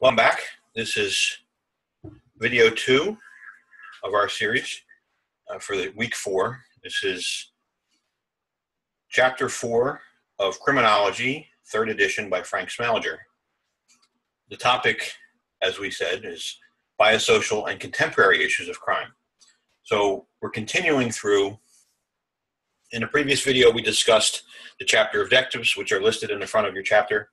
Welcome back. This is video two of our series uh, for the week four. This is chapter four of Criminology, third edition by Frank Schmalleger. The topic, as we said, is biosocial and contemporary issues of crime. So we're continuing through. In a previous video, we discussed the chapter objectives, which are listed in the front of your chapter.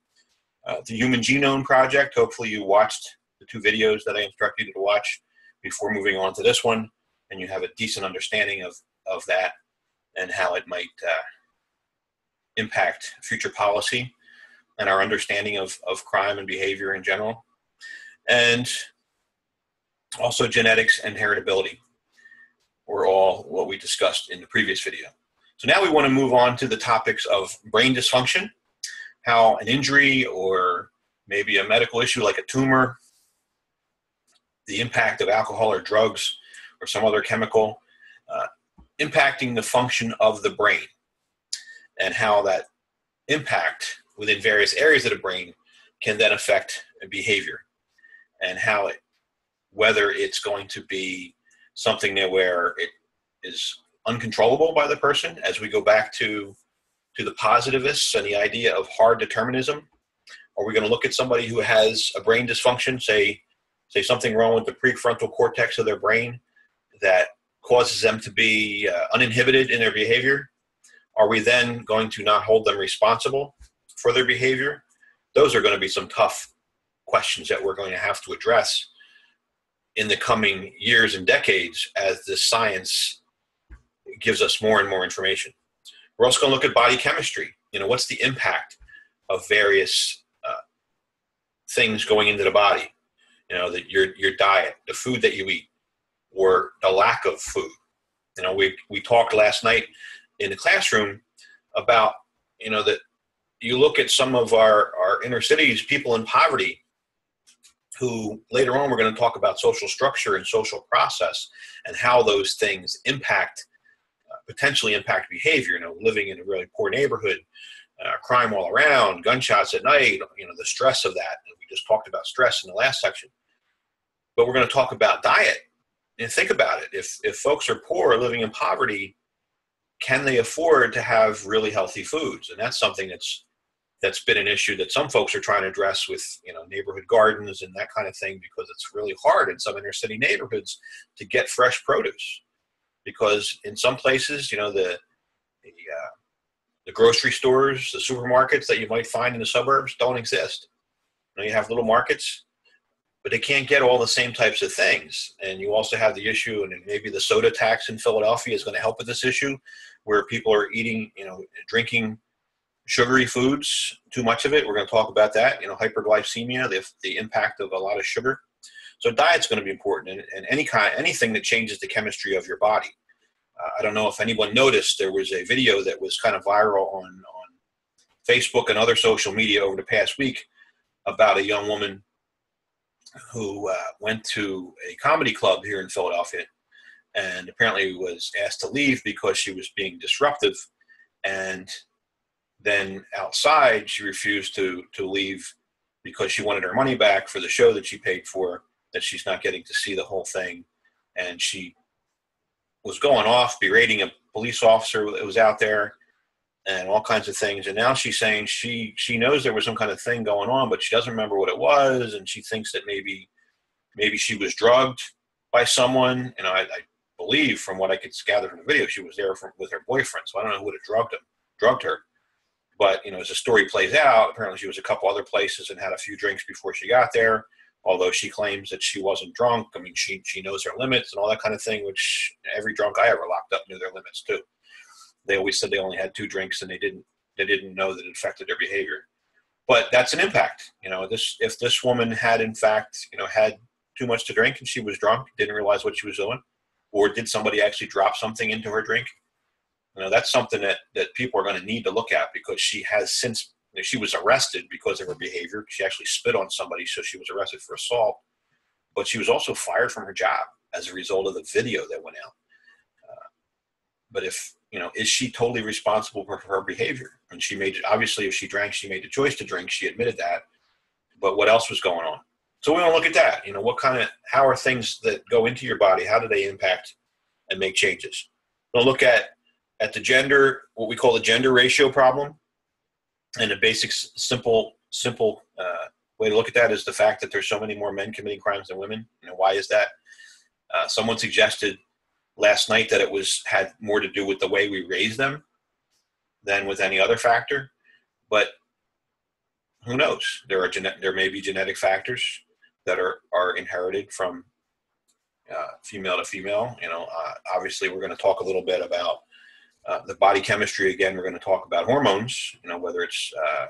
Uh, the Human Genome Project, hopefully you watched the two videos that I instructed you to watch before moving on to this one, and you have a decent understanding of, of that and how it might uh, impact future policy and our understanding of, of crime and behavior in general. And also genetics and heritability were all what we discussed in the previous video. So now we want to move on to the topics of brain dysfunction, how an injury or maybe a medical issue like a tumor, the impact of alcohol or drugs or some other chemical uh, impacting the function of the brain and how that impact within various areas of the brain can then affect behavior and how it whether it's going to be something that where it is uncontrollable by the person as we go back to to the positivists and the idea of hard determinism? Are we going to look at somebody who has a brain dysfunction say say something wrong with the prefrontal cortex of their brain that causes them to be uh, uninhibited in their behavior? Are we then going to not hold them responsible for their behavior? Those are going to be some tough questions that we're going to have to address in the coming years and decades as the science gives us more and more information. We're also going to look at body chemistry. You know, what's the impact of various uh, things going into the body? You know, that your your diet, the food that you eat, or the lack of food. You know, we we talked last night in the classroom about you know that you look at some of our our inner cities, people in poverty who later on we're going to talk about social structure and social process and how those things impact potentially impact behavior you know living in a really poor neighborhood uh, crime all around gunshots at night you know the stress of that we just talked about stress in the last section. But we're going to talk about diet and think about it. If if folks are poor living in poverty can they afford to have really healthy foods? And that's something that's that's been an issue that some folks are trying to address with you know neighborhood gardens and that kind of thing because it's really hard in some inner city neighborhoods to get fresh produce because in some places you know the the, uh, the grocery stores the supermarkets that you might find in the suburbs don't exist you, know, you have little markets but they can't get all the same types of things and you also have the issue and maybe the soda tax in philadelphia is going to help with this issue where people are eating you know drinking sugary foods, too much of it. We're going to talk about that. You know, hyperglycemia, the, the impact of a lot of sugar. So diet's going to be important, and, and any kind, anything that changes the chemistry of your body. Uh, I don't know if anyone noticed there was a video that was kind of viral on on Facebook and other social media over the past week about a young woman who uh, went to a comedy club here in Philadelphia and apparently was asked to leave because she was being disruptive and then outside, she refused to to leave because she wanted her money back for the show that she paid for. That she's not getting to see the whole thing, and she was going off berating a police officer that was out there and all kinds of things. And now she's saying she she knows there was some kind of thing going on, but she doesn't remember what it was, and she thinks that maybe maybe she was drugged by someone. And I, I believe, from what I could gather from the video, she was there for, with her boyfriend. So I don't know who would have drugged him, drugged her. But you know, as the story plays out, apparently she was a couple other places and had a few drinks before she got there. Although she claims that she wasn't drunk, I mean, she she knows her limits and all that kind of thing. Which every drunk I ever locked up knew their limits too. They always said they only had two drinks and they didn't they didn't know that it affected their behavior. But that's an impact. You know, this if this woman had in fact you know had too much to drink and she was drunk, didn't realize what she was doing, or did somebody actually drop something into her drink? You know, that's something that, that people are going to need to look at because she has since she was arrested because of her behavior. She actually spit on somebody, so she was arrested for assault. But she was also fired from her job as a result of the video that went out. Uh, but if you know, is she totally responsible for her behavior? And she made it obviously, if she drank, she made the choice to drink. She admitted that. but what else was going on? So we want to look at that. You know, what kind of, how are things that go into your body, how do they impact and make changes? We'll look at at the gender, what we call the gender ratio problem, and a basic, simple, simple uh, way to look at that is the fact that there's so many more men committing crimes than women. You know, why is that? Uh, someone suggested last night that it was had more to do with the way we raise them than with any other factor, but who knows? There are gene- there may be genetic factors that are are inherited from uh, female to female. You know, uh, obviously, we're going to talk a little bit about uh, the body chemistry. Again, we're going to talk about hormones. You know, whether it's uh,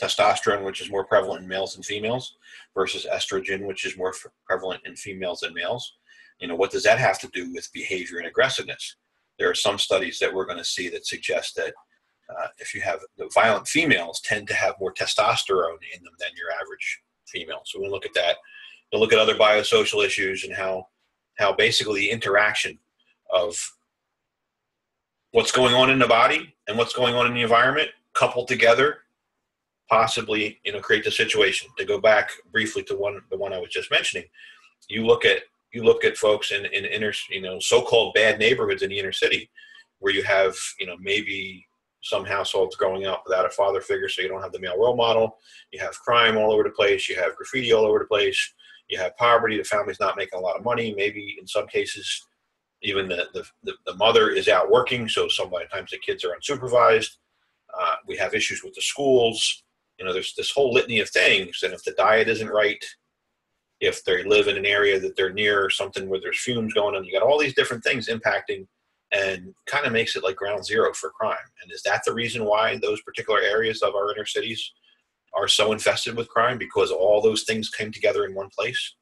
testosterone, which is more prevalent in males and females, versus estrogen, which is more f- prevalent in females than males. You know, what does that have to do with behavior and aggressiveness? There are some studies that we're going to see that suggest that uh, if you have the violent females tend to have more testosterone in them than your average female. So we'll look at that. We'll look at other biosocial issues and how how basically the interaction of what's going on in the body and what's going on in the environment coupled together possibly you know create the situation to go back briefly to one the one i was just mentioning you look at you look at folks in in inner you know so-called bad neighborhoods in the inner city where you have you know maybe some households growing up without a father figure, so you don't have the male role model. You have crime all over the place. You have graffiti all over the place. You have poverty. The family's not making a lot of money. Maybe in some cases, even the, the, the, the mother is out working, so sometimes the kids are unsupervised. Uh, we have issues with the schools. You know, there's this whole litany of things. And if the diet isn't right, if they live in an area that they're near something where there's fumes going on, you got all these different things impacting and kind of makes it like ground zero for crime. And is that the reason why those particular areas of our inner cities are so infested with crime? Because all those things came together in one place.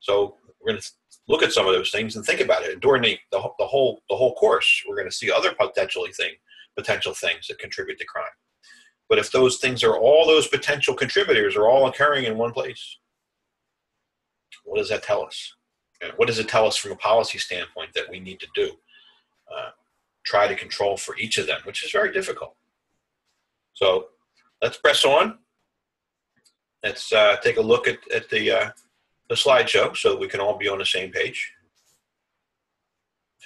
So we're going to look at some of those things and think about it. And during the, the, the whole the whole course, we're going to see other potentially thing potential things that contribute to crime. But if those things are all those potential contributors are all occurring in one place, what does that tell us? What does it tell us from a policy standpoint that we need to do? Uh, try to control for each of them, which is very difficult. So let's press on. Let's uh, take a look at, at the, uh, the slideshow so we can all be on the same page.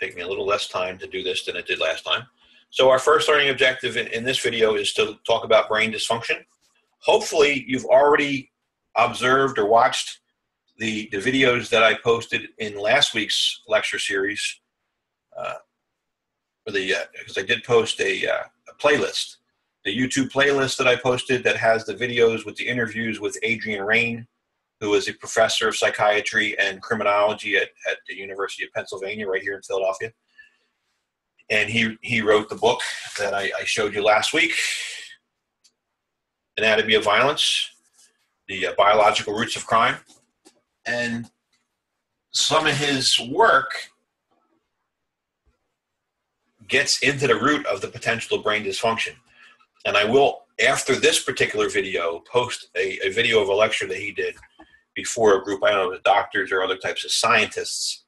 Take me a little less time to do this than it did last time. So our first learning objective in, in this video is to talk about brain dysfunction. Hopefully you've already observed or watched the, the videos that I posted in last week's lecture series uh, the because uh, I did post a, uh, a, playlist, the YouTube playlist that I posted that has the videos with the interviews with Adrian Raine, who is a professor of psychiatry and criminology at, at the University of Pennsylvania, right here in Philadelphia. And he he wrote the book that I, I showed you last week, Anatomy of Violence, the biological roots of crime, and some of his work gets into the root of the potential brain dysfunction. And I will, after this particular video, post a, a video of a lecture that he did before a group, I don't know, the doctors or other types of scientists.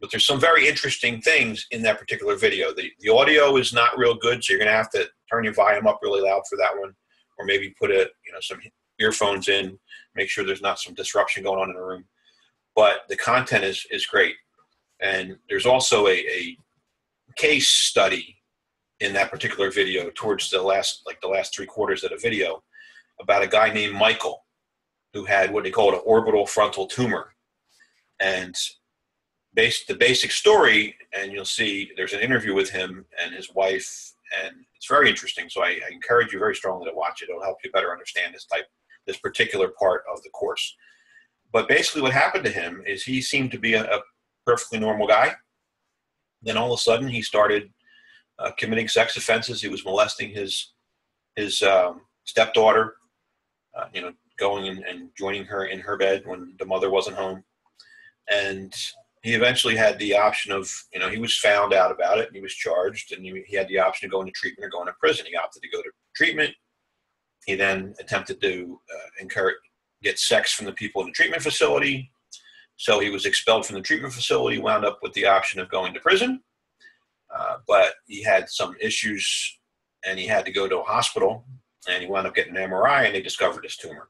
But there's some very interesting things in that particular video. The, the audio is not real good, so you're going to have to turn your volume up really loud for that one, or maybe put a you know some earphones in, make sure there's not some disruption going on in the room. But the content is is great, and there's also a, a case study in that particular video towards the last like the last three quarters of the video about a guy named michael who had what they call an orbital frontal tumor and based the basic story and you'll see there's an interview with him and his wife and it's very interesting so I, I encourage you very strongly to watch it it'll help you better understand this type this particular part of the course but basically what happened to him is he seemed to be a, a perfectly normal guy then all of a sudden, he started uh, committing sex offenses. He was molesting his his um, stepdaughter. Uh, you know, going and, joining her in her bed when the mother wasn't home, and he eventually had the option of you know he was found out about it and he was charged and he, he had the option of going to treatment or going to prison. He opted to go to treatment. He then attempted to uh, encourage get sex from the people in the treatment facility. So he was expelled from the treatment facility, wound up with the option of going to prison. Uh, but he had some issues and he had to go to a hospital and he wound up getting an MRI and they discovered his tumor.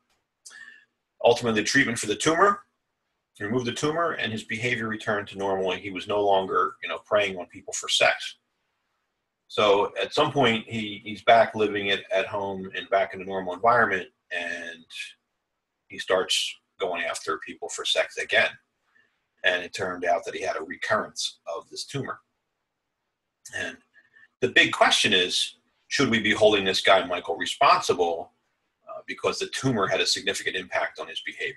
Ultimately, the treatment for the tumor removed the tumor, and his behavior returned to normal, and he was no longer, you know, preying on people for sex. So at some point, he, he's back living it at home and back in a normal environment, and he starts going after people for sex again. And it turned out that he had a recurrence of this tumor. And the big question is should we be holding this guy, Michael, responsible because the tumor had a significant impact on his behavior?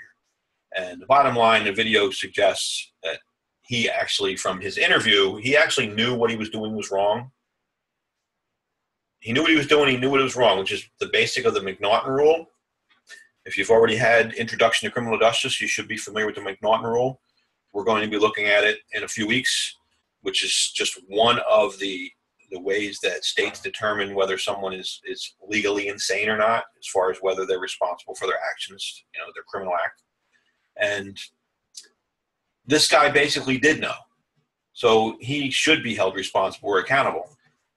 And the bottom line, the video suggests that he actually, from his interview, he actually knew what he was doing was wrong. He knew what he was doing, he knew what it was wrong, which is the basic of the McNaughton rule. If you've already had Introduction to Criminal Justice, you should be familiar with the McNaughton rule. We're going to be looking at it in a few weeks, which is just one of the the ways that states determine whether someone is, is legally insane or not, as far as whether they're responsible for their actions, you know, their criminal act. And this guy basically did know. So he should be held responsible or accountable.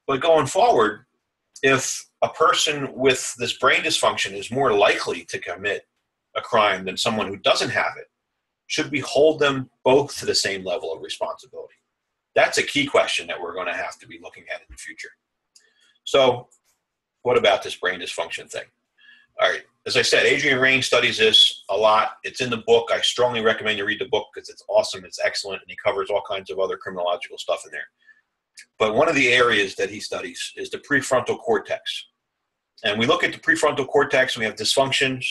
But going forward, if a person with this brain dysfunction is more likely to commit a crime than someone who doesn't have it, should we hold them both to the same level of responsibility? That's a key question that we're going to have to be looking at in the future. So, what about this brain dysfunction thing? All right, as I said, Adrian Raine studies this a lot. It's in the book. I strongly recommend you read the book because it's awesome, it's excellent, and he covers all kinds of other criminological stuff in there. But one of the areas that he studies is the prefrontal cortex. And we look at the prefrontal cortex and we have dysfunctions,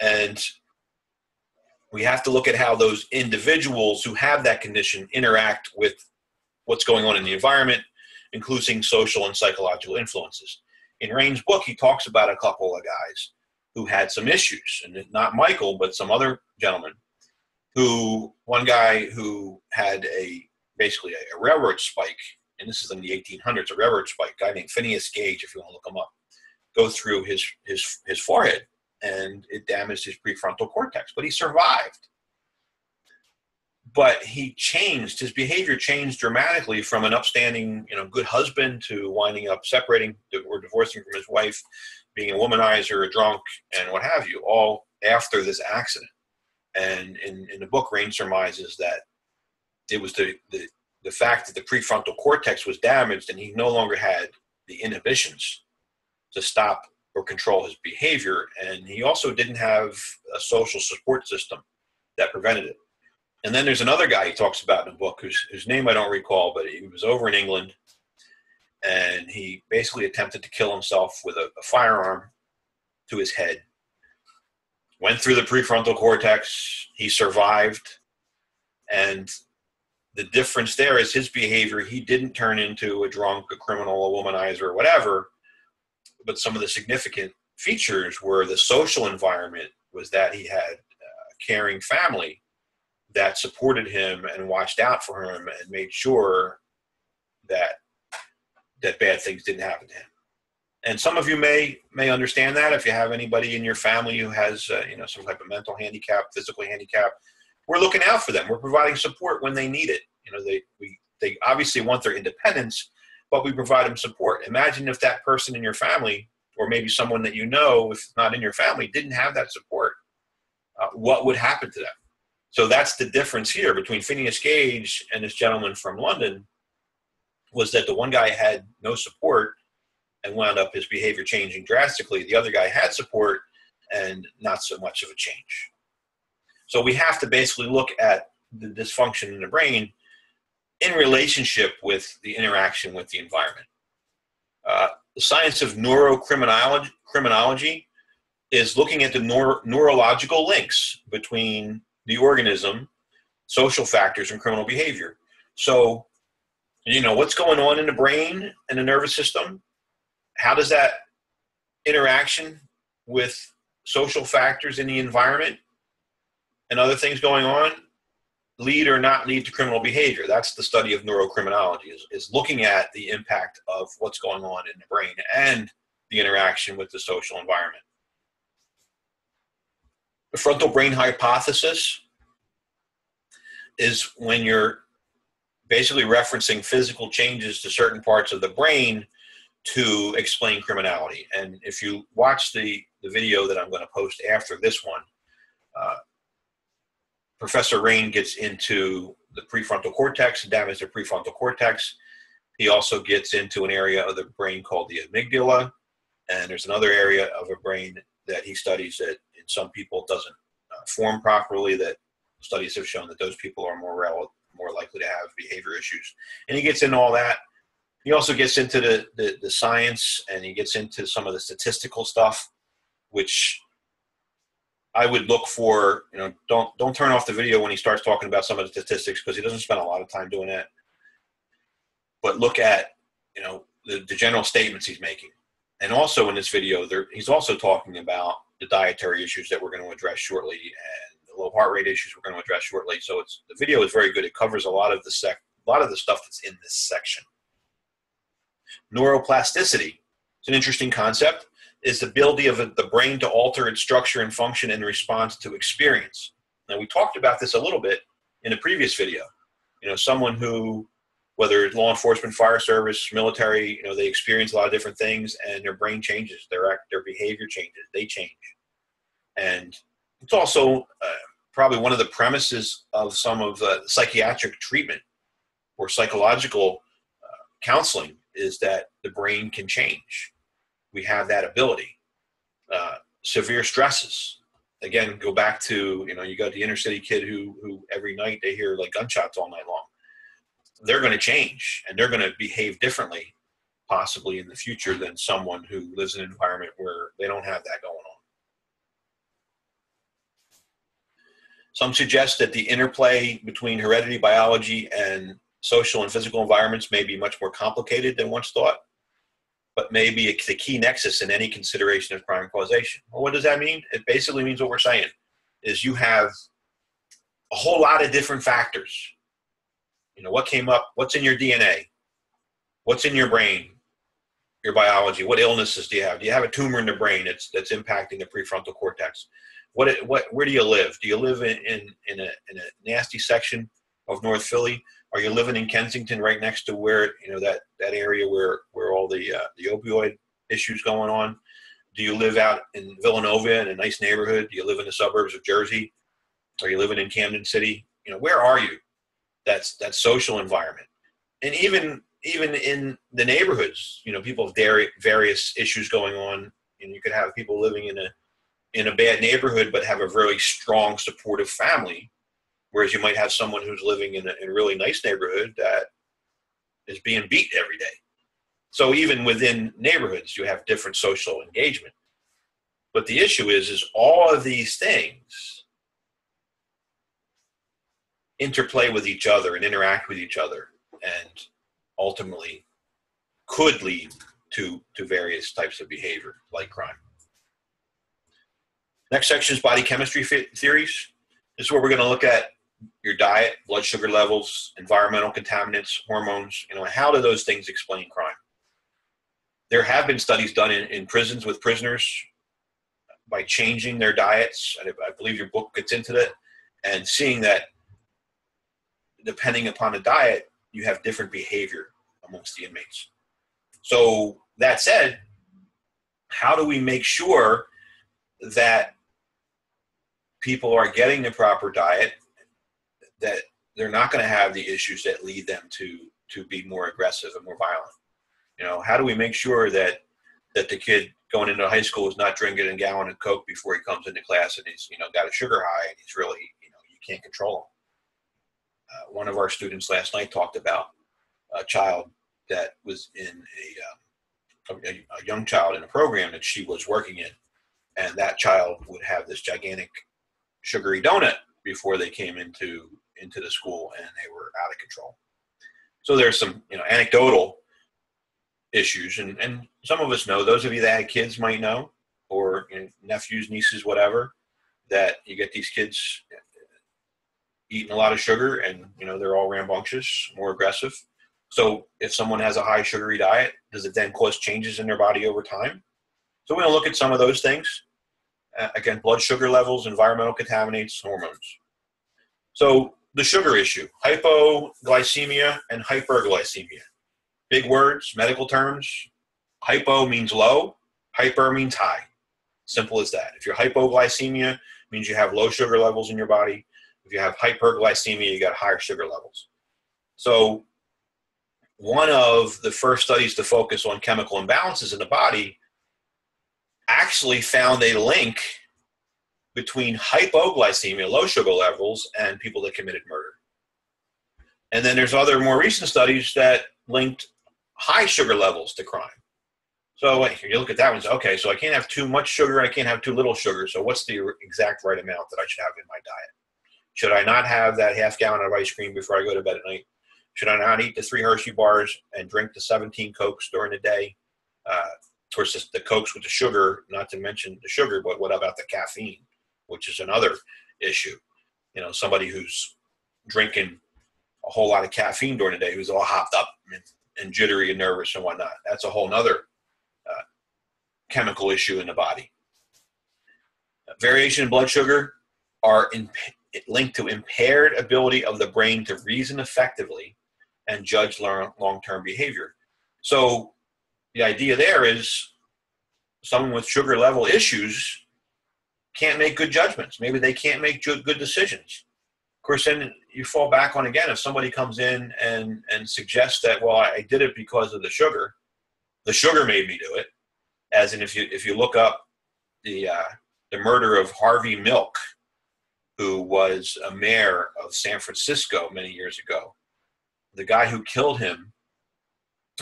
and we have to look at how those individuals who have that condition interact with what's going on in the environment, including social and psychological influences. In Raine's book, he talks about a couple of guys who had some issues, and not Michael, but some other gentlemen. Who one guy who had a basically a, a railroad spike, and this is in the 1800s, a railroad spike. guy named Phineas Gage, if you want to look him up, go through his his his forehead, and it damaged his prefrontal cortex, but he survived. But he changed his behavior changed dramatically from an upstanding, you know, good husband to winding up separating or divorcing from his wife, being a womanizer, a drunk, and what have you, all after this accident. And in, in the book, Raine surmises that it was the, the, the fact that the prefrontal cortex was damaged and he no longer had the inhibitions to stop or control his behavior. And he also didn't have a social support system that prevented it. And then there's another guy he talks about in the book whose, whose name I don't recall, but he was over in England and he basically attempted to kill himself with a, a firearm to his head. Went through the prefrontal cortex. He survived. And the difference there is his behavior. He didn't turn into a drunk, a criminal, a womanizer, or whatever but some of the significant features were the social environment was that he had a caring family that supported him and watched out for him and made sure that that bad things didn't happen to him. And some of you may may understand that if you have anybody in your family who has uh, you know some type of mental handicap, physical handicap, we're looking out for them. We're providing support when they need it. You know, they we they obviously want their independence, but we provide them support. Imagine if that person in your family, or maybe someone that you know, if not in your family, didn't have that support. Uh, what would happen to them? So that's the difference here between Phineas Gage and this gentleman from London was that the one guy had no support and wound up his behavior changing drastically. The other guy had support and not so much of a change. So we have to basically look at the dysfunction in the brain in relationship with the interaction with the environment. Uh, the science of neurocriminology criminology is looking at the neuro- neurological links between the organism, social factors, and criminal behavior. So, you know, what's going on in the brain and the nervous system? How does that interaction with social factors in the environment and other things going on lead or not lead to criminal behavior. That's the study of neurocriminology, is, is looking at the impact of what's going on in the brain and the interaction with the social environment. The frontal brain hypothesis is when you're basically referencing physical changes to certain parts of the brain to explain criminality. And if you watch the, the video that I'm going to post after this one, uh, Professor Raine gets into the prefrontal cortex and damage the prefrontal cortex. He also gets into an area of the brain called the amygdala, and there's another area of a brain that he studies that in some people doesn't uh, form properly. That studies have shown that those people are more rel- more likely to have behavior issues. And he gets into all that. He also gets into the, the, the science and he gets into some of the statistical stuff, which I would look for, you know, don't don't turn off the video when he starts talking about some of the statistics because he doesn't spend a lot of time doing that. But look at, you know, the, the general statements he's making. And also in this video, there, he's also talking about the dietary issues that we're going to address shortly and the low heart rate issues we're going to address shortly. So it's the video is very good. It covers a lot of the sec, a lot of the stuff that's in this section. Neuroplasticity. It's an interesting concept is the ability of the brain to alter its structure and function in response to experience. Now, we talked about this a little bit in a previous video. You know, someone who, whether it's law enforcement, fire service, military, you know, they experience a lot of different things and their brain changes, their, act, their behavior changes, they change. And it's also uh, probably one of the premises of some of the psychiatric treatment or psychological uh, counseling is that the brain can change we have that ability. Uh, severe stresses. Again, go back to you know you got the inner city kid who who every night they hear like gunshots all night long. They're going to change and they're going to behave differently, possibly in the future than someone who lives in an environment where they don't have that going on. Some suggest that the interplay between heredity, biology, and social and physical environments may be much more complicated than once thought but maybe it's the key nexus in any consideration of crime causation. Well, what does that mean? It basically means what we're saying is you have a whole lot of different factors. You know, what came up, what's in your DNA, what's in your brain, your biology, what illnesses do you have? Do you have a tumor in the brain that's that's impacting the prefrontal cortex? What what where do you live? Do you live in in, in a in a nasty section of North Philly? Are you living in Kensington, right next to where you know that that area where where all the uh, the opioid issues going on? Do you live out in Villanova in a nice neighborhood? Do you live in the suburbs of Jersey? Are you living in Camden City? You know, where are you? That's that social environment, and even even in the neighborhoods, you know, people have various issues going on, and you could have people living in a in a bad neighborhood but have a very strong supportive family Whereas you might have someone who's living in a, in a really nice neighborhood that is being beat every day. So even within neighborhoods, you have different social engagement. But the issue is, is all of these things interplay with each other and interact with each other, and ultimately could lead to to various types of behavior like crime. Next section is body chemistry theories. This is where we're going to look at your diet, blood sugar levels, environmental contaminants, hormones, you know, how do those things explain crime? There have been studies done in, in prisons with prisoners by changing their diets. I believe your book gets into that, and seeing that depending upon the diet, you have different behavior amongst the inmates. So that said, how do we make sure that people are getting the proper diet that they're not going to have the issues that lead them to to be more aggressive and more violent. You know, how do we make sure that that the kid going into high school is not drinking a gallon of coke before he comes into class and he's you know got a sugar high and he's really you know you can't control him. Uh, one of our students last night talked about a child that was in a, um, a, a young child in a program that she was working in, and that child would have this gigantic sugary donut before they came into into the school and they were out of control. So there's some you know anecdotal issues, and and some of us know. Those of you that had kids might know, or you know, nephews, nieces, whatever, that you get these kids eating a lot of sugar, and you know they're all rambunctious, more aggressive. So if someone has a high sugary diet, does it then cause changes in their body over time? So we're going to look at some of those things. Uh, again, blood sugar levels, environmental contaminants, hormones. So the sugar issue, hypoglycemia and hyperglycemia. Big words, medical terms. Hypo means low, hyper means high. Simple as that. If you're hypoglycemia, means you have low sugar levels in your body. If you have hyperglycemia, you got higher sugar levels. So, one of the first studies to focus on chemical imbalances in the body actually found a link between hypoglycemia, low sugar levels, and people that committed murder. And then there's other more recent studies that linked high sugar levels to crime. So you look at that one okay, so I can't have too much sugar, I can't have too little sugar. So what's the exact right amount that I should have in my diet? Should I not have that half gallon of ice cream before I go to bed at night? Should I not eat the three Hershey bars and drink the 17 Cokes during the day? Uh, of course, the Cokes with the sugar, not to mention the sugar, but what about the caffeine, which is another issue? You know, somebody who's drinking a whole lot of caffeine during the day who's all hopped up and, and jittery and nervous and whatnot. That's a whole nother uh, chemical issue in the body. Variation in blood sugar are in, linked to impaired ability of the brain to reason effectively and judge long term behavior. So the idea there is someone with sugar level issues can't make good judgments. Maybe they can't make good decisions. Of course, then you fall back on again if somebody comes in and and suggests that well I did it because of the sugar, the sugar made me do it. As in if you if you look up the uh, the murder of Harvey Milk, who was a mayor of San Francisco many years ago, the guy who killed him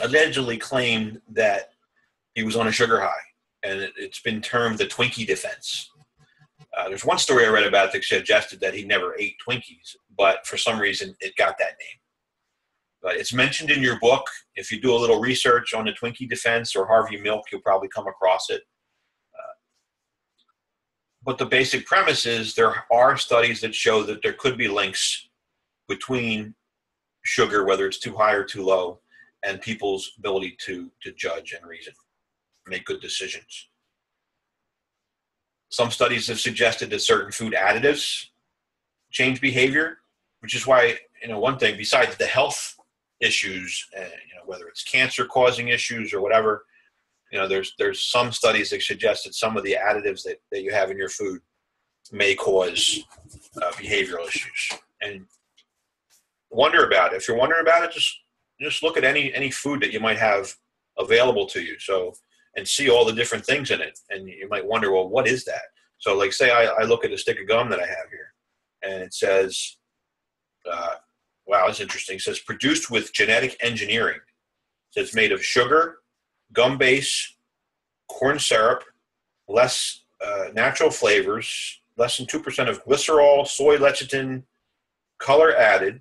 allegedly claimed that he was on a sugar high, and it, has been termed the Twinkie defense. Uh, there's one story I read about that suggested that he never ate Twinkies, but for some reason it got that name. But it's mentioned in your book. If you do a little research on the Twinkie defense or Harvey Milk, you'll probably come across it. Uh, but the basic premise is there are studies that show that there could be links between sugar, whether it's too high or too low, and people's ability to to judge and reason, make good decisions. Some studies have suggested that certain food additives change behavior, which is why you know one thing besides the health issues, uh, you know whether it's cancer causing issues or whatever, you know there's there's some studies that suggest that some of the additives that, that you have in your food may cause uh, behavioral issues and wonder about it. If you're wondering about it, just just look at any any food that you might have available to you. So and see all the different things in it, and you might wonder, well, what is that? So, like, say I, I look at a stick of gum that I have here, and it says, uh, "Wow, that's interesting." It says produced with genetic engineering. It says made of sugar, gum base, corn syrup, less uh, natural flavors, less than two percent of glycerol, soy lecithin, color added,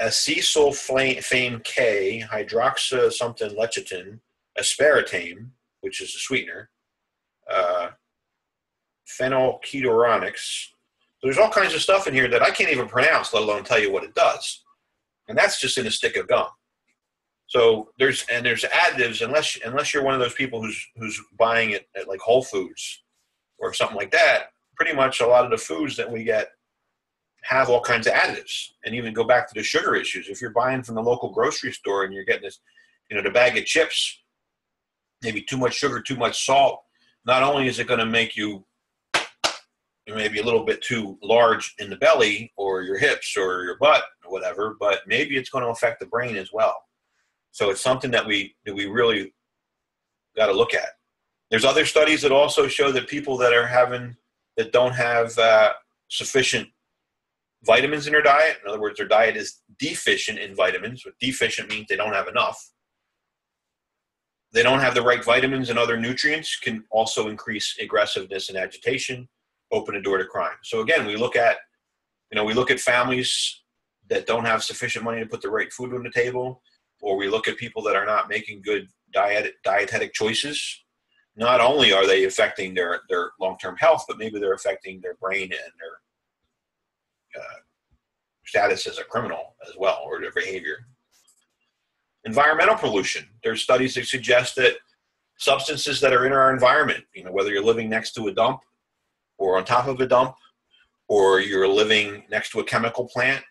acesulfame K, hydroxa something lecithin, aspartame, which is a sweetener, uh, phenylketoronics. There's all kinds of stuff in here that I can't even pronounce, let alone tell you what it does. And that's just in a stick of gum. So there's and there's additives unless unless you're one of those people who's who's buying it at like Whole Foods or something like that. Pretty much a lot of the foods that we get have all kinds of additives. And even go back to the sugar issues. If you're buying from the local grocery store and you're getting this, you know, the bag of chips, maybe too much sugar, too much salt, not only is it going to make you maybe a little bit too large in the belly or your hips or your butt or whatever, but maybe it's going to affect the brain as well. So it's something that we that we really got to look at. There's other studies that also show that people that are having that don't have uh, sufficient vitamins in their diet. In other words, their diet is deficient in vitamins. What deficient means they don't have enough. They don't have the right vitamins and other nutrients can also increase aggressiveness and agitation, open a door to crime. So again, we look at, you know, we look at families that don't have sufficient money to put the right food on the table, or we look at people that are not making good diet dietetic choices. Not only are they affecting their their long term health, but maybe they're affecting their brain and their uh, status as a criminal as well, or their behavior. Environmental pollution. There's studies that suggest that substances that are in our environment, you know, whether you're living next to a dump or on top of a dump, or you're living next to a chemical plant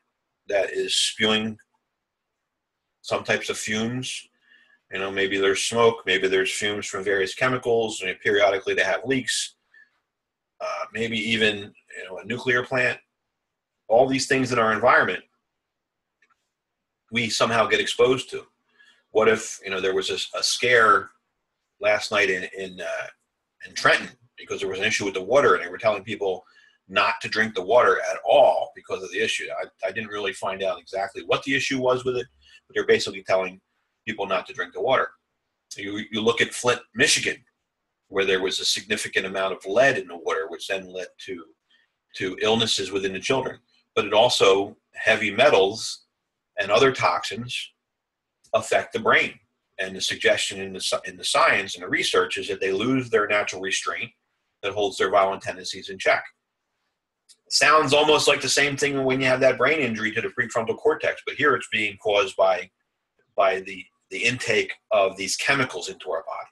that is spewing some types of fumes. You know, maybe there's smoke, maybe there's fumes from various chemicals, and periodically they have leaks. Uh, maybe even you know a nuclear plant all these things in our environment we somehow get exposed to. What if you know there was a, a scare last night in in uh, in Trenton because there was an issue with the water and they were telling people not to drink the water at all because of the issue. I, I didn't really find out exactly what the issue was with it, but they're basically telling people not to drink the water. You, you look at Flint, Michigan, where there was a significant amount of lead in the water, which then led to to illnesses within the children. But it also heavy metals and other toxins affect the brain. And the suggestion in the in the science and the research is that they lose their natural restraint that holds their violent tendencies in check. Sounds almost like the same thing when you have that brain injury to the prefrontal cortex, but here it's being caused by by the the intake of these chemicals into our body.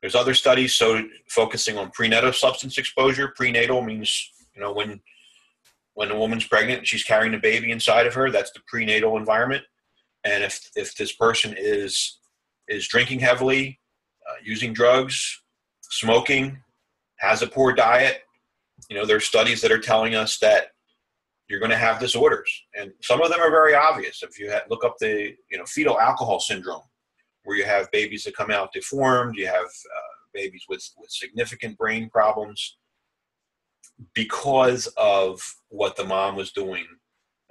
There's other studies so focusing on prenatal substance exposure. Prenatal means you know when when a woman's pregnant and she's carrying a baby inside of her. That's the prenatal environment. And if if this person is is drinking heavily, uh, using drugs, smoking, has a poor diet, you know, there's studies that are telling us that you're going to have disorders, and some of them are very obvious. If you look up the you know fetal alcohol syndrome, where you have babies that come out deformed, you have uh, babies with with significant brain problems because of what the mom was doing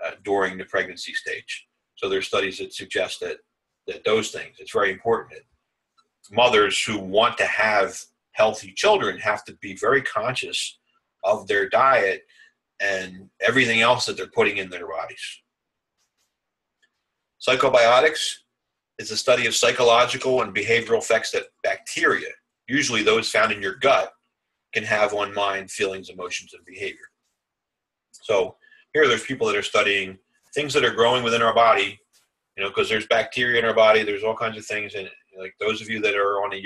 uh, during the pregnancy stage. So there's studies that suggest that that those things. It's very important that mothers who want to have healthy children have to be very conscious of their diet and everything else that they're putting in their bodies. Psychobiotics is a study of psychological and behavioral effects that bacteria, usually those found in your gut, can have on mind, feelings, emotions, and behavior. So here there's people that are studying things that are growing within our body, you know, because there's bacteria in our body, there's all kinds of things in it. Like those of you that are on a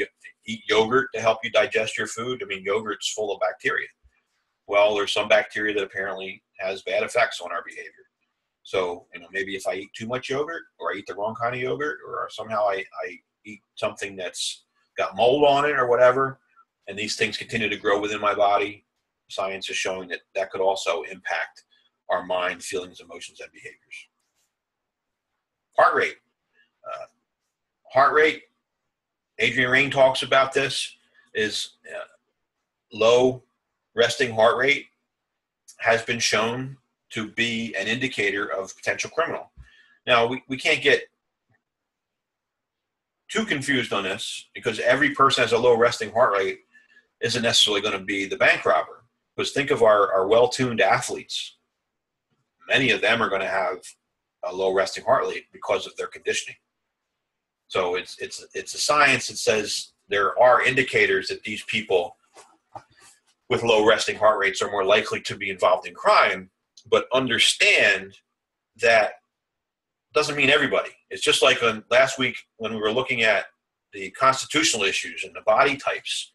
eat yogurt to help you digest your food. I mean, yogurt's full of bacteria. Well, there's some bacteria that apparently has bad effects on our behavior. So, you know, maybe if I eat too much yogurt or I eat the wrong kind of yogurt or somehow I, I eat something that's got mold on it or whatever, and these things continue to grow within my body, science is showing that that could also impact our mind, feelings, emotions, and behaviors. Heart rate. Uh, heart rate, Adrian Raine talks about this, is uh, low resting heart rate has been shown to be an indicator of potential criminal. Now, we, we can't get too confused on this because every person has a low resting heart rate isn't necessarily going to be the bank robber. Because think of our, our well tuned athletes. Many of them are going to have a low resting heart rate because of their conditioning. So it's it's it's a science that says there are indicators that these people with low resting heart rates are more likely to be involved in crime, but understand that doesn't mean everybody. It's just like on last week when we were looking at the constitutional issues and the body types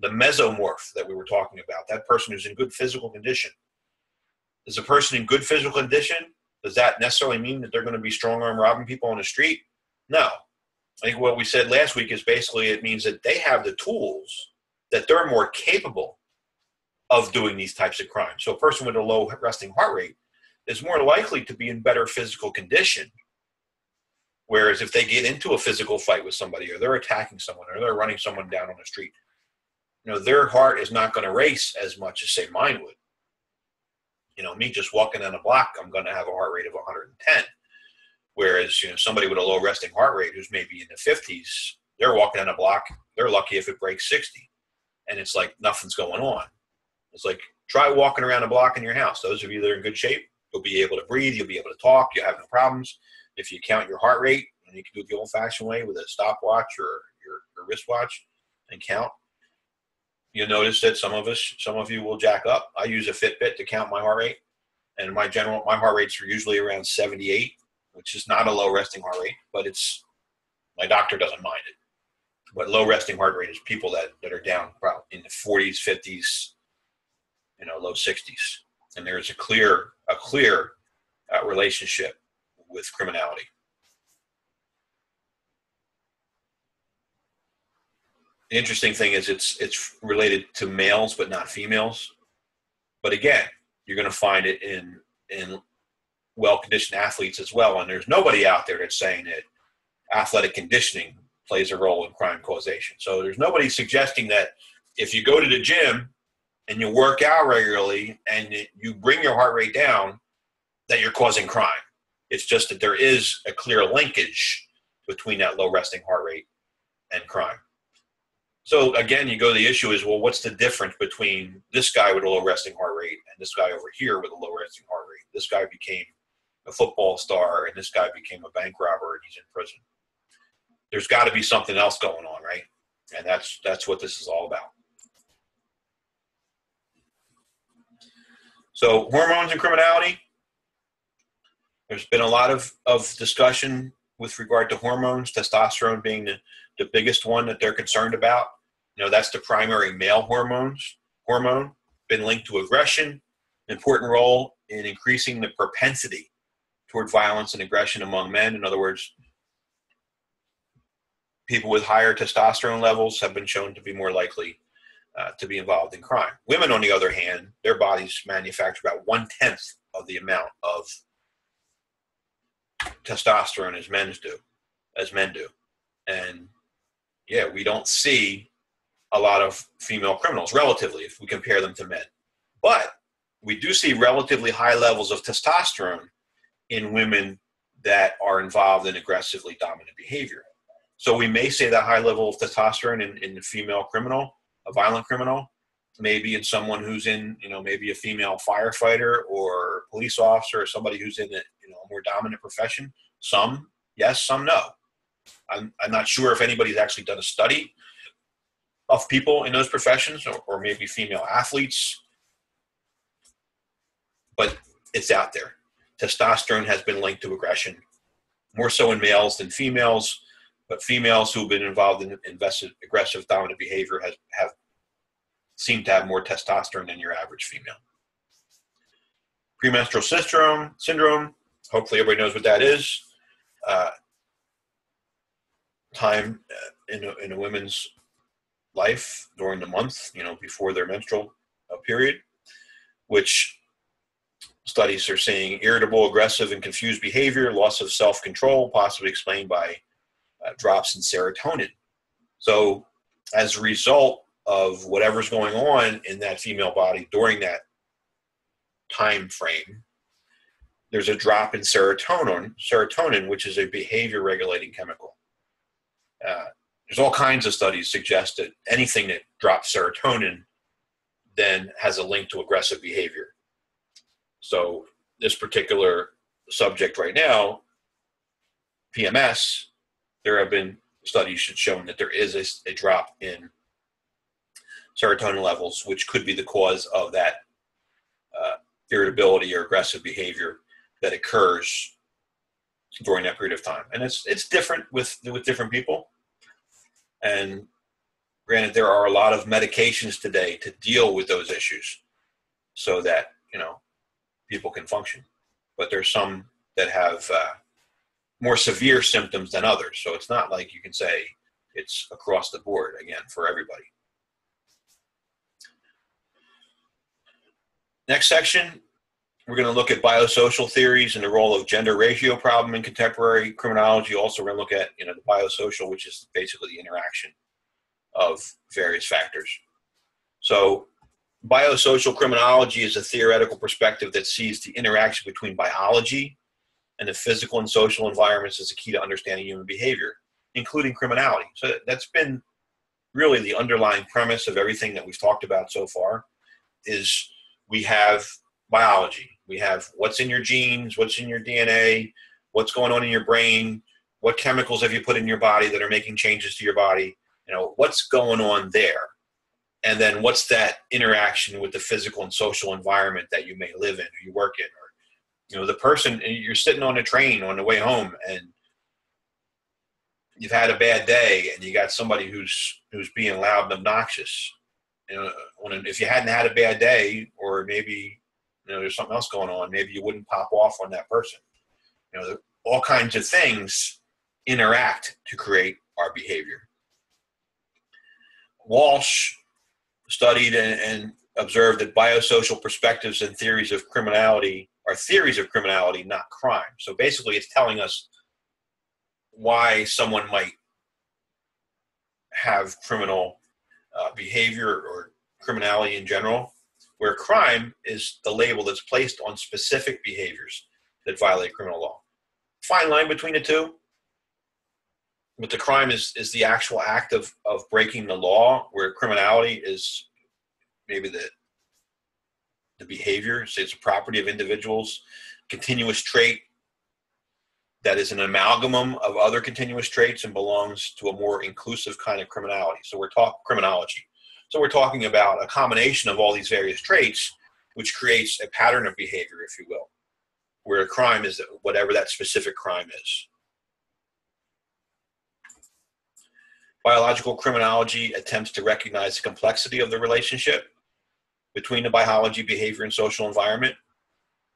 the mesomorph that we were talking about, that person who's in good physical condition. Is a person in good physical condition? Does that necessarily mean that they're going to be strong arm robbing people on the street? No. I think what we said last week is basically it means that they have the tools that they're more capable of doing these types of crimes. So a person with a low resting heart rate is more likely to be in better physical condition. Whereas if they get into a physical fight with somebody or they're attacking someone or they're running someone down on the street, you know, their heart is not going to race as much as say mine would. You know, me just walking down a block, I'm going to have a heart rate of 110. Whereas, you know, somebody with a low resting heart rate who's maybe in the 50s, they're walking down a block, they're lucky if it breaks 60. And it's like nothing's going on. It's like try walking around a block in your house. Those of you that are in good shape, you'll be able to breathe, you'll be able to talk, you'll have no problems. If you count your heart rate, and you can do it the old fashioned way with a stopwatch or your, your wristwatch and count, you'll notice that some of us, some of you will jack up. I use a Fitbit to count my heart rate, and my general my heart rates are usually around 78, which is not a low resting heart rate, but it's my doctor doesn't mind it. But low resting heart rate is people that that are down in the 40s, 50s, you know, low 60s, and there is a clear a clear uh, relationship with criminality. The interesting thing is it's it's related to males but not females. But again, you're going to find it in in well-conditioned athletes as well. And there's nobody out there that's saying that athletic conditioning plays a role in crime causation. So there's nobody suggesting that if you go to the gym and you work out regularly and you bring your heart rate down, that you're causing crime. It's just that there is a clear linkage between that low resting heart rate and crime. So again, you go. The issue is, well, what's the difference between this guy with a low resting heart rate and this guy over here with a low resting heart rate? This guy became a football star, and this guy became a bank robber, and he's in prison. There's got to be something else going on, right? And that's that's what this is all about. So hormones and criminality. There's been a lot of, of discussion with regard to hormones, testosterone being the, the biggest one that they're concerned about. You know, that's the primary male hormones hormone, been linked to aggression, important role in increasing the propensity toward violence and aggression among men. In other words, people with higher testosterone levels have been shown to be more likely uh, to be involved in crime. Women, on the other hand, their bodies manufacture about one tenth of the amount of testosterone as men do, as men do, and yeah, we don't see a lot of female criminals relatively if we compare them to men, but we do see relatively high levels of testosterone in women that are involved in aggressively dominant behavior. So we may say that high level of testosterone in, in female criminal, a violent criminal, maybe in someone who's in, you know, maybe a female firefighter or police officer or somebody who's in a, you know, more dominant profession. Some yes, some no. I'm, I'm not sure if anybody's actually done a study of people in those professions or, or maybe female athletes, but it's out there. Testosterone has been linked to aggression, more so in males than females, but females who've been involved in invested, aggressive dominant behavior has, have seem to have more testosterone than your average female. Premenstrual syndrome, syndrome hopefully everybody knows what that is. Uh, time uh, in a, in a woman's life during the month, you know, before their menstrual uh, period, which studies are saying irritable, aggressive, and confused behavior, loss of self control, possibly explained by uh, drops in serotonin. So, as a result of whatever's going on in that female body during that time frame, there's a drop in serotonin, serotonin, which is a behavior regulating chemical. Uh, there's all kinds of studies suggest that anything that drops serotonin then has a link to aggressive behavior. So this particular subject right now, PMS, there have been studies showing that there is a, a drop in serotonin levels, which could be the cause of that irritability or aggressive behavior that occurs during that period of time. And it's it's different with with different people. And granted, there are a lot of medications today to deal with those issues, so that you know people can function. But there's some that have uh, more severe symptoms than others. So it's not like you can say it's across the board again for everybody. Next section we're going to look at biosocial theories and the role of gender ratio problem in contemporary criminology. Also, we're going to look at you know the biosocial, which is basically the interaction of various factors. So, biosocial criminology is a theoretical perspective that sees the interaction between biology and the physical and social environments as a key to understanding human behavior, including criminality. So that's been really the underlying premise of everything that we've talked about so far. Is we have biology. We have what's in your genes, what's in your DNA, what's going on in your brain, what chemicals have you put in your body that are making changes to your body, you know, what's going on there. And then what's that interaction with the physical and social environment that you may live in or you work in? Or you know the person you're sitting on a train on the way home and you've had a bad day and you got somebody who's who's being loud and obnoxious you know if you hadn't had a bad day or maybe you know, there's something else going on. Maybe you wouldn't pop off on that person. You know, all kinds of things interact to create our behavior. Walsh studied and, and observed that biosocial perspectives and theories of criminality are theories of criminality, not crime. So basically, it's telling us why someone might have criminal uh, behavior or criminality in general, where crime is the label that's placed on specific behaviors that violate criminal law. Fine line between the two. But the crime is, is the actual act of, of breaking the law, where criminality is maybe the the behavior, say it's a property of individuals, continuous trait that is an amalgam of other continuous traits and belongs to a more inclusive kind of criminality. So we're talking criminology. So we're talking about a combination of all these various traits, which creates a pattern of behavior, if you will, where a crime is whatever that specific crime is. Biological criminology attempts to recognize the complexity of the relationship between the biology, behavior, and social environment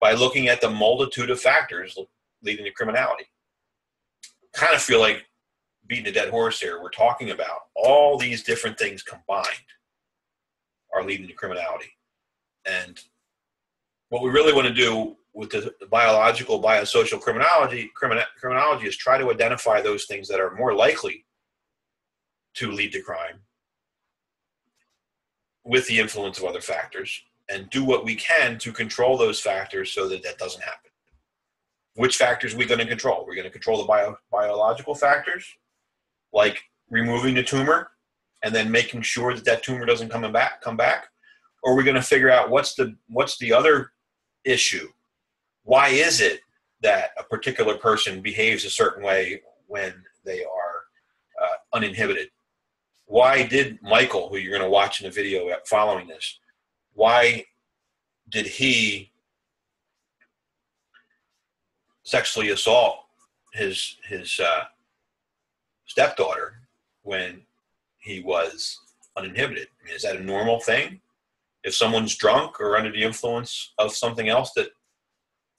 by looking at the multitude of factors leading to criminality. Kind of feel like beating a dead horse here. We're talking about all these different things combined are leading to criminality. And what we really want to do with the biological, biosocial criminology, crimin- criminology is try to identify those things that are more likely to lead to crime with the influence of other factors and do what we can to control those factors so that that doesn't happen. Which factors are we going to control? We're going to control the bio, biological factors, like removing the tumor and then making sure that that tumor doesn't come back. Come back, or we're going to figure out what's the what's the other issue. Why is it that a particular person behaves a certain way when they are uh, uninhibited? why did Michael, who you're going to watch in the video following this, why did he sexually assault his his uh, stepdaughter when he was uninhibited? I mean, is that a normal thing? If someone's drunk or under the influence of something else that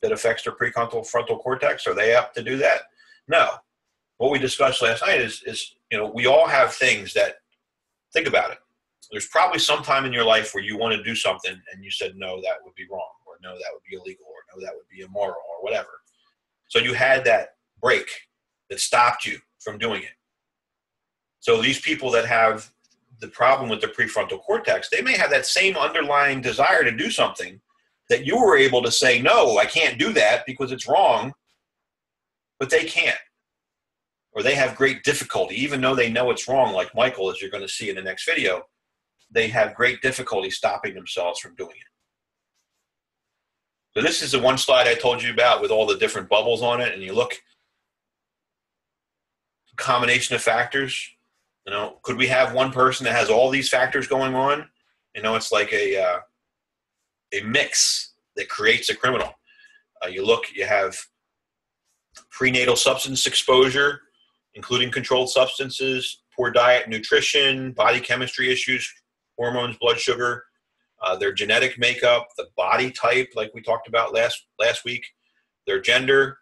that affects their prefrontal frontal cortex, are they apt to do that? No. What we discussed last night is is you know, we all have things that think about it. There's probably some time in your life where you want to do something and you said, no, that would be wrong, or no, that would be illegal, or no, that would be immoral, or whatever. So you had that break that stopped you from doing it. So these people that have the problem with the prefrontal cortex, they may have that same underlying desire to do something that you were able to say, no, I can't do that because it's wrong, but they can't or they have great difficulty, even though they know it's wrong, like Michael, as you're going to see in the next video, they have great difficulty stopping themselves from doing it. So this is the one slide I told you about with all the different bubbles on it, and you look combination of factors. You know, could we have one person that has all these factors going on? You know, it's like a uh, a mix that creates a criminal. Uh, you look, you have prenatal substance exposure, including controlled substances, poor diet, nutrition, body chemistry issues, hormones, blood sugar, uh, their genetic makeup, the body type, like we talked about last last week, their gender,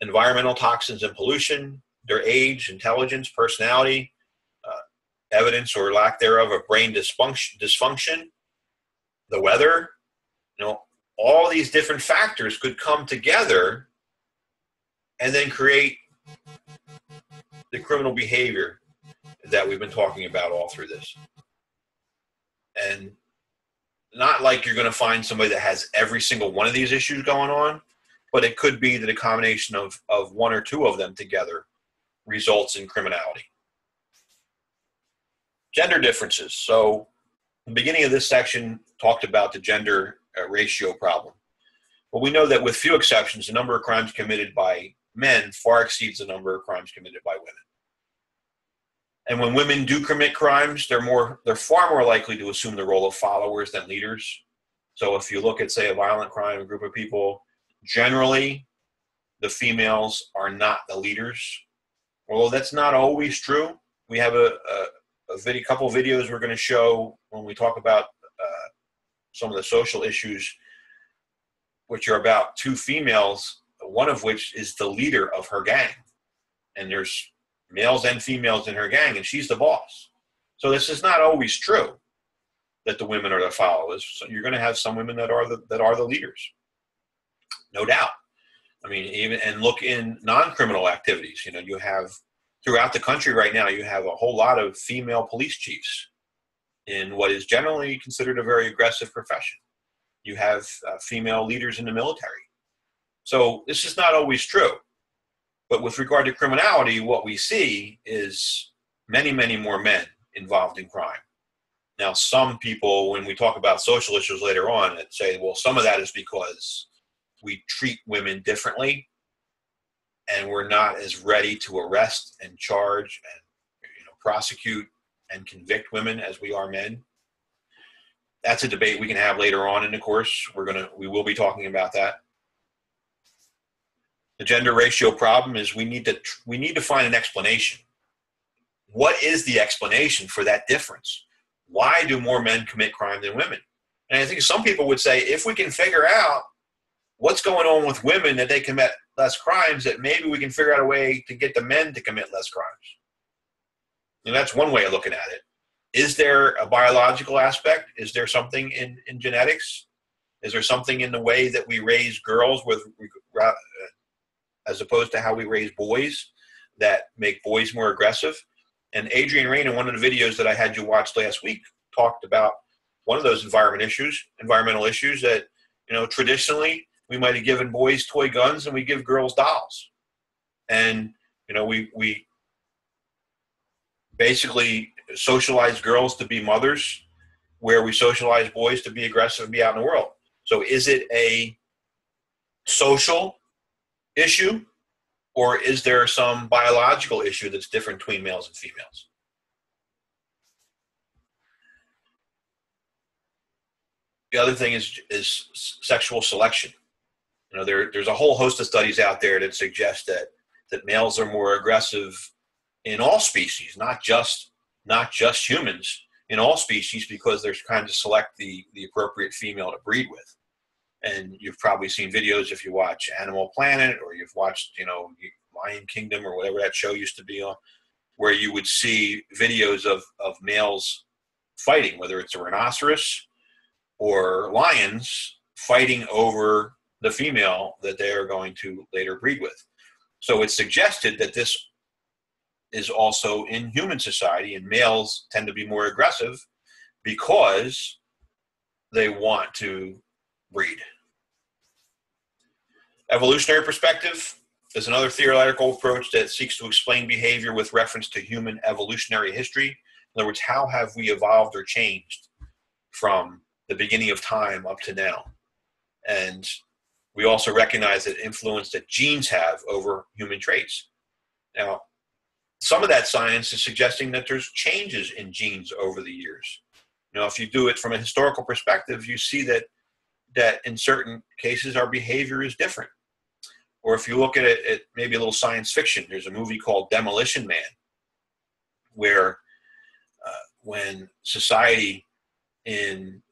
environmental toxins and pollution, their age, intelligence, personality, uh, evidence or lack thereof of brain dysfunction, dysfunction, the weather, you know, all these different factors could come together and then create the criminal behavior that we've been talking about all through this. And not like you're going to find somebody that has every single one of these issues going on, but it could be that a combination of, of one or two of them together results in criminality. Gender differences. So, the beginning of this section talked about the gender uh, ratio problem. Well, we know that with few exceptions, the number of crimes committed by men far exceeds the number of crimes committed by women. And when women do commit crimes, they're more they're far more likely to assume the role of followers than leaders. So if you look at say a violent crime a group of people, generally the females are not the leaders. Although that's not always true. We have a, a, a video, couple videos we're going to show when we talk about uh, some of the social issues, which are about two females one of which is the leader of her gang. And there's males and females in her gang, and she's the boss. So this is not always true. that the women are the followers. So you're going to have some women that are the that are the leaders, no doubt. I mean, even and look in non-criminal activities. You know, you have throughout the country right now. You have a whole lot of female police chiefs in what is generally considered a very aggressive profession. You have uh, female leaders in the military. So this is not always true. But with regard to criminality, what we see is many, many more men involved in crime. Now, some people, when we talk about social issues later on, say, well, some of that is because we treat women differently and we're not as ready to arrest and charge and you know, prosecute and convict women as we are men. That's a debate we can have later on in the course. We're gonna we will be talking about that. The gender ratio problem is we need to we need to find an explanation. What is the explanation for that difference? Why do more men commit crime than women? And I think some people would say if we can figure out what's going on with women that they commit less crimes, that maybe we can figure out a way to get the men to commit less crimes. And that's one way of looking at it. Is there a biological aspect? Is there something in, in genetics? Is there something in the way that we raise girls with, uh, as opposed to how we raise boys, that make boys more aggressive? And Adrian Raine, in one of the videos that I had you watch last week, talked about one of those environment issues, environmental issues that you know traditionally we might have given boys toy guns and we give girls dolls, and you know we we basically socialize girls to be mothers where we socialize boys to be aggressive and be out in the world. So is it a social issue or is there some biological issue that's different between males and females? The other thing is is sexual selection. You know, there, there's a whole host of studies out there that suggest that that males are more aggressive in all species, not just not just humans, in all species, because they're trying to select the the appropriate female to breed with. And you've probably seen videos if you watch Animal Planet or you've watched, you know, Lion Kingdom or whatever that show used to be on, where you would see videos of of males fighting, whether it's a rhinoceros or lions fighting over the female that they are going to later breed with. So it's suggested that this is also in human society, and males tend to be more aggressive because they want to breed. Evolutionary perspective is another theoretical approach that seeks to explain behavior with reference to human evolutionary history. In other words, how have we evolved or changed from the beginning of time up to now? And we also recognize that influence that genes have over human traits. Now, some of that science is suggesting that there's changes in genes over the years. Know, if you do it from a historical perspective, you see that that in certain cases our behavior is different. Or if you look at it maybe a little science fiction, there's a movie called Demolition Man, where uh, when society in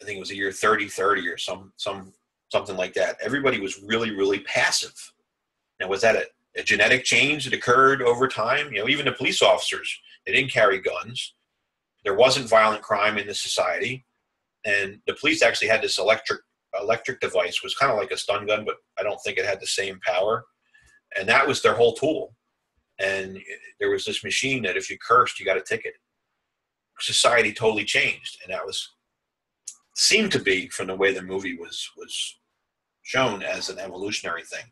I think it was the year 3030 or some some something like that, everybody was really really passive. Now was that a a genetic change that occurred over time. You know, even the police officers, they didn't carry guns. There wasn't violent crime in the society, and the police actually had this electric electric device, was kind of like a stun gun, but I don't think it had the same power. And that was their whole tool. And there was this machine that if you cursed, you got a ticket. Society totally changed, and that was seemed to be from the way the movie was was shown as an evolutionary thing.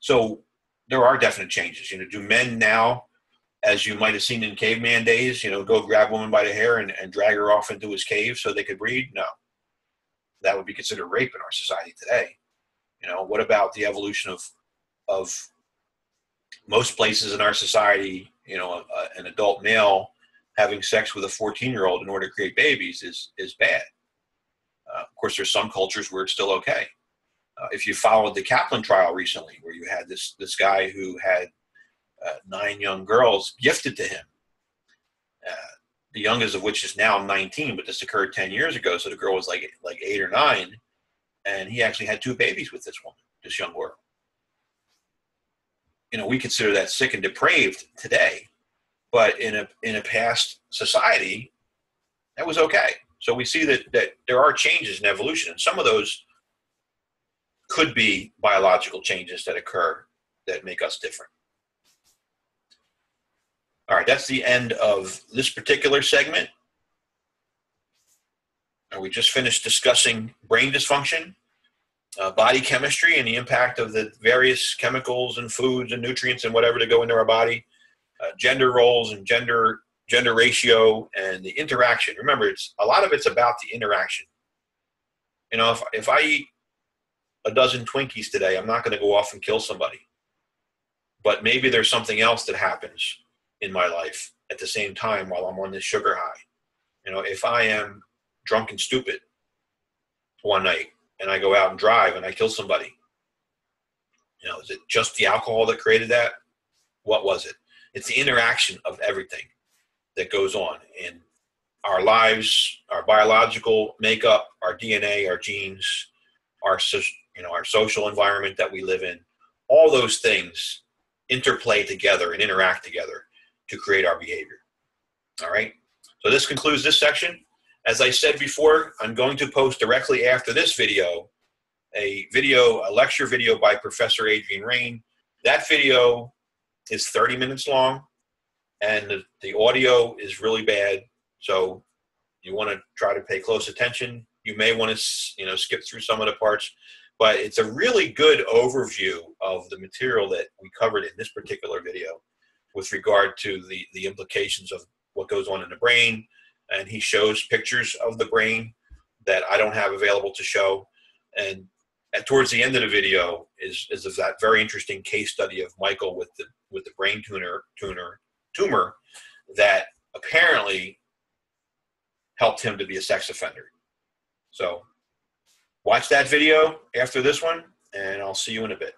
So there are definite changes. You know, do men now, as you might have seen in caveman days, you know, go grab woman by the hair and, and drag her off into his cave so they could breed? No. That would be considered rape in our society today. You know, what about the evolution of of most places in our society? You know, a, an adult male having sex with a 14 year old in order to create babies is is bad. Uh, of course, there's some cultures where it's still okay. Uh, if you followed the Kaplan trial recently, where you had this this guy who had uh, nine young girls gifted to him, uh, the youngest of which is now 19, but this occurred 10 years ago, so the girl was like like eight or nine, and he actually had two babies with this woman, this young girl. You know, we consider that sick and depraved today, but in a in a past society, that was okay. So we see that, that there are changes in evolution, and some of those could be biological changes that occur that make us different. All right, that's the end of this particular segment. And we just finished discussing brain dysfunction, uh, body chemistry, and the impact of the various chemicals and foods and nutrients and whatever to go into our body, uh, gender roles and gender gender ratio and the interaction. Remember, it's a lot of it's about the interaction. You know, if if I eat a dozen Twinkies today, I'm not going to go off and kill somebody. But maybe there's something else that happens in my life at the same time while I'm on this sugar high. You know, if I am drunk and stupid one night and I go out and drive and I kill somebody, you know, is it just the alcohol that created that? What was it? It's the interaction of everything that goes on in our lives, our biological makeup, our DNA, our genes, our you know our social environment that we live in. All those things interplay together and interact together to create our behavior. All right. So this concludes this section. As I said before, I'm going to post directly after this video a video, a lecture video by Professor Adrian Raine. That video is 30 minutes long and the, the audio is really bad. So you want to try to pay close attention. You may want to, you know, skip through some of the parts, but it's a really good overview of the material that we covered in this particular video with regard to the, the implications of what goes on in the brain. And he shows pictures of the brain that I don't have available to show. And at, towards the end of the video is, is of that very interesting case study of Michael with the with the brain tuner tuner tumor that apparently helped him to be a sex offender. So watch that video after this one, and I'll see you in a bit.